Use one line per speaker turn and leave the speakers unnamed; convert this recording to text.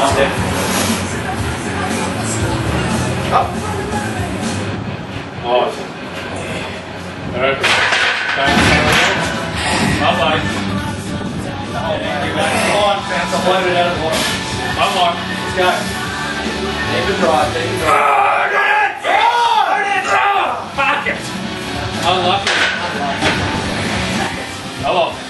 on there. Up.
Awesome. Perfect. Bye-bye.
Come on, fans. I'm loaded out of the water.
Bye, Mark. Let's
go. Take a drive. Take a drive.
Fuck it! I like it. I like it. I like it.